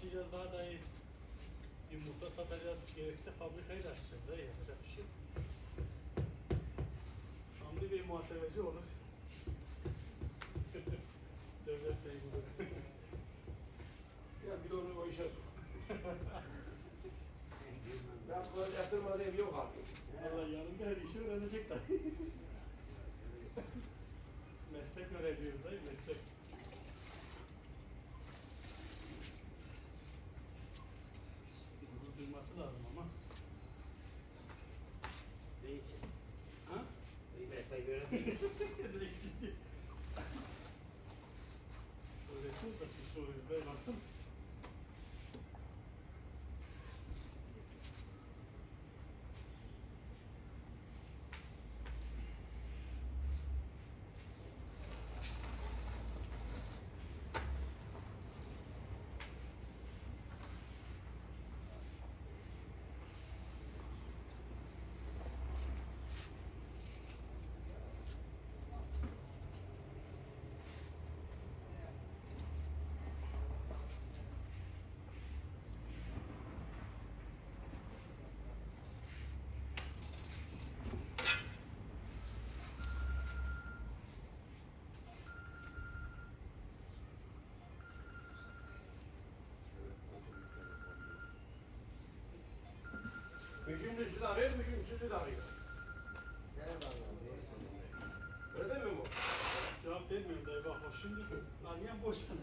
başlayacağız daha da iyi. Yumurta satacağız. Gerekirse fabrikayı da açacağız. Ha, yapacak bir şey. Hamdi Bey muhasebeci olur. Devlet Bey bunu. Ya bir onu o işe sok. ben böyle yatırmadığım yok artık. Vallahi yanında her işi öğrenecek de. meslek öğreniyoruz dayı meslek. Mücümlüsü de arıyor, mücümsüzü de arıyor. Öyle değil mi bu? Cevap vermiyorum dayı bak bak şimdi arayan boşandı.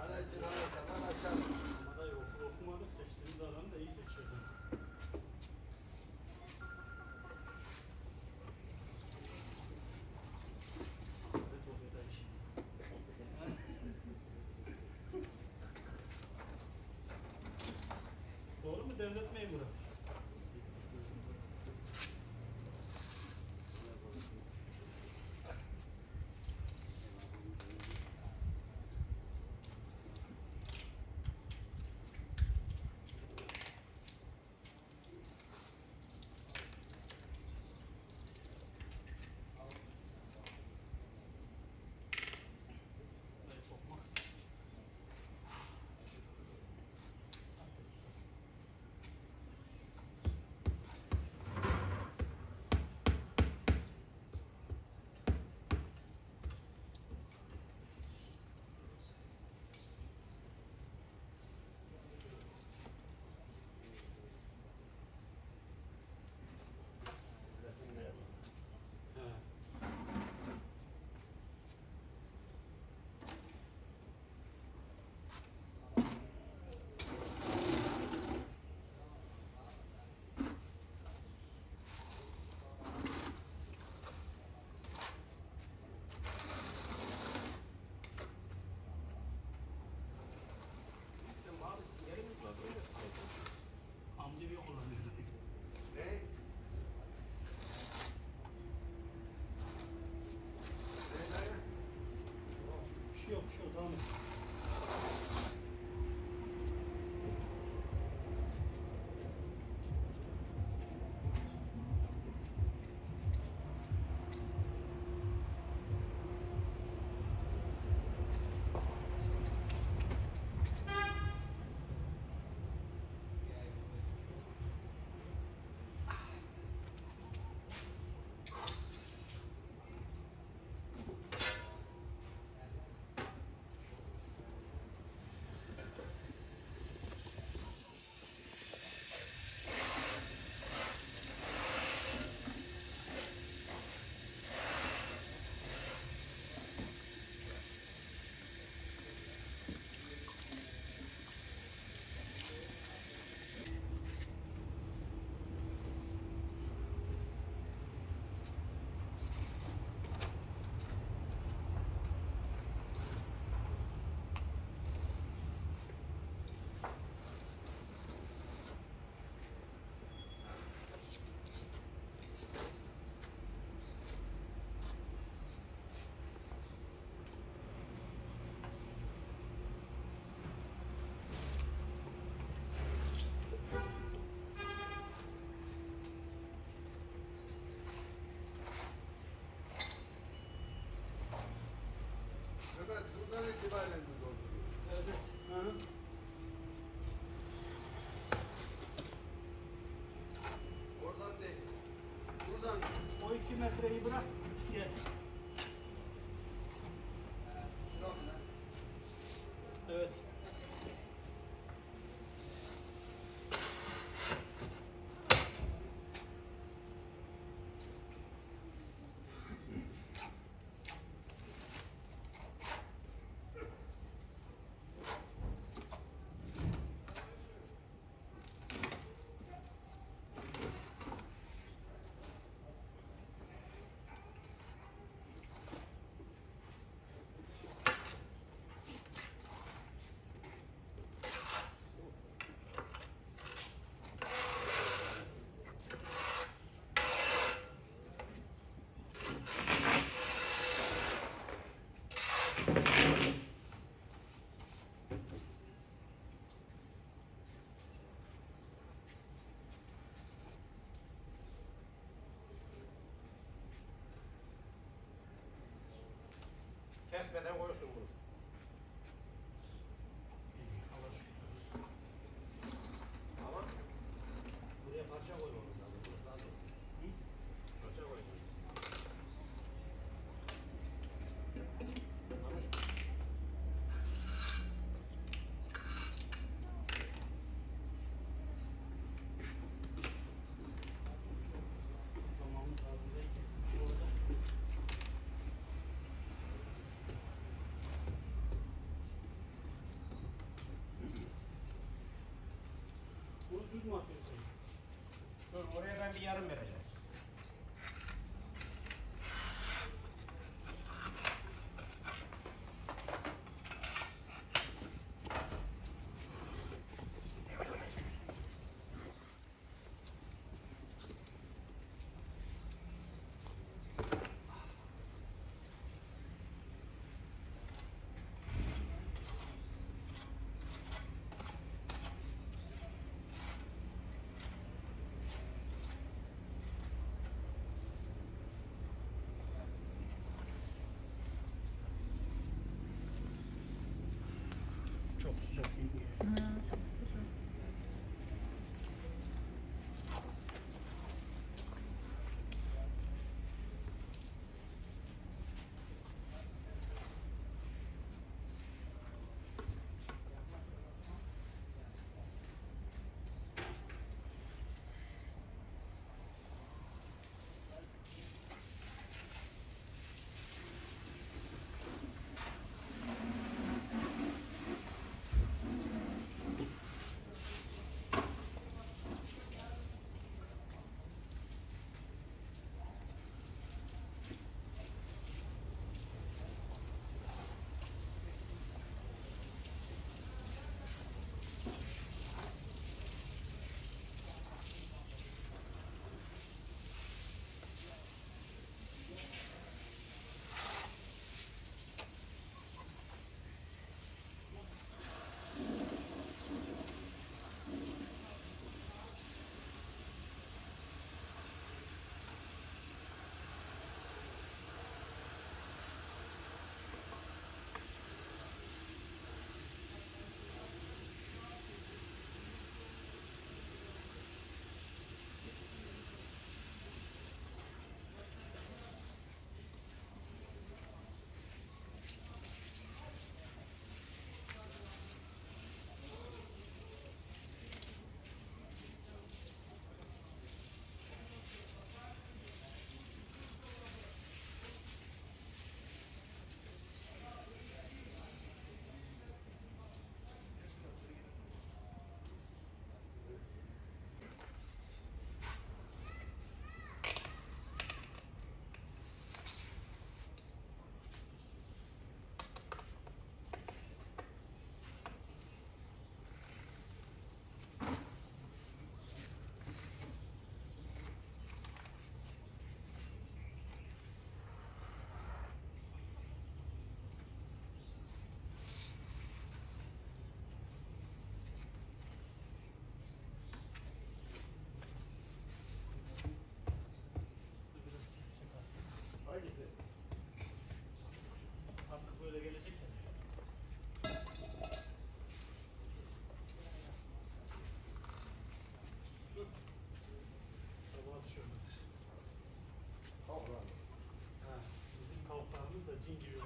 Arasın arasın arasın. Ama dayı okul okumadık seçtiğimiz alanı da iyi seçiyoruz. yani. Evet, oluyor dayı şimdi. Doğru mu devlet memuru? Dayı sokma. He. Abi sinyalimiz var böyle. Hamdi bir kullanıyor. Ne? Ne dayı? Bir şey yok, bir todas las Kesmeden koyuyorsun bunu. Bunu düz mü atıyorsun? Dur oraya ben bir yarım vereceğim. Çok sıcak değil.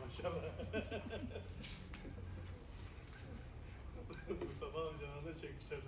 Maşallah. Mustafa amcanı da çekmişler.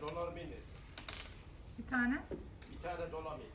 Dolar mini. Bir tane. Bir tane dolar mini.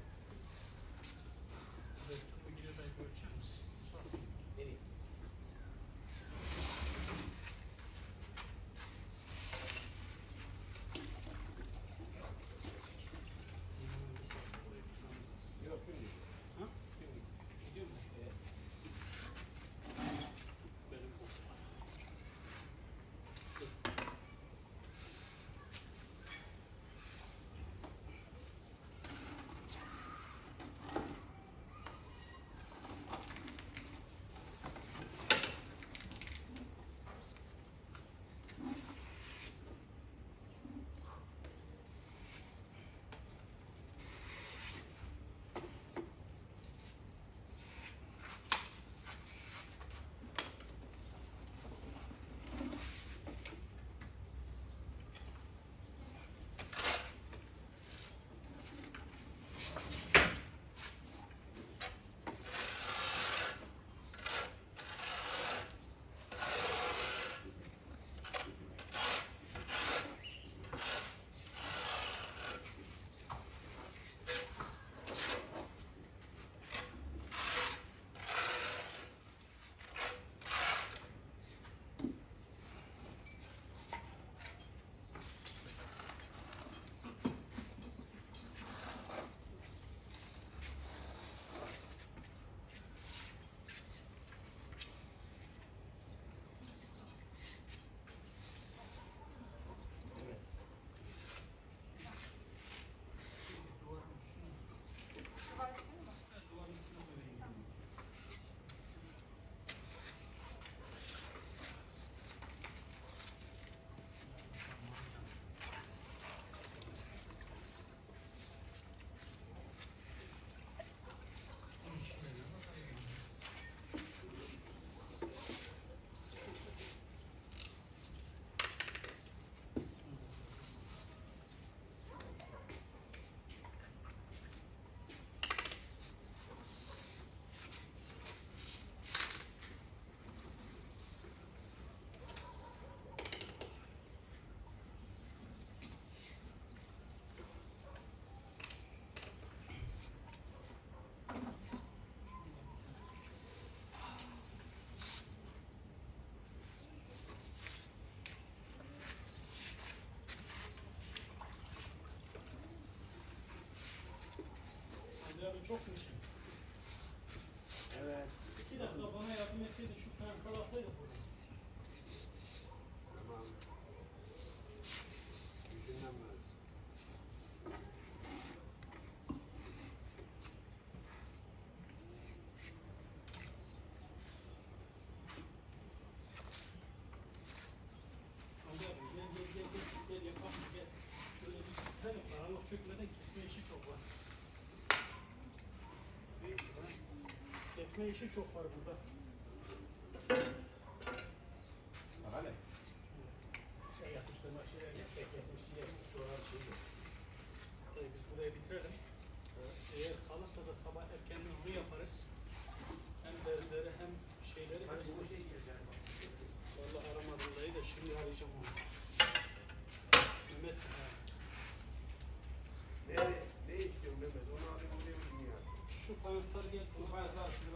Abi çok mu? Evet. İki dakika bana yardım etseydin şu prensler alsaydık burada. Tamam. Düşünmem lazım. Hadi abi gel gel gel gel gel yapalım gel. Şöyle bir tutalım karanlık çökmeden kesme işi çok var. Kesme işi çok var burada. Hadi. Şey yapıştırma şeyler şey kesme işi yap, doğrar şey yok. Tabii biz burayı bitirelim. Eğer kalırsa da sabah erkenden onu yaparız. Hem dersleri hem şeyleri hepsini- bu şey gireceğim. Vallahi aramadım dayı da şimdi arayacağım onu. Mehmet, Ne, ne istiyorsun Mehmet? Onu alayım dünya. şu fayansları gel. Almamız lazım.